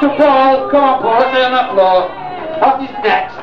back to Paul. Come on, boys, stand up, Lord. Up.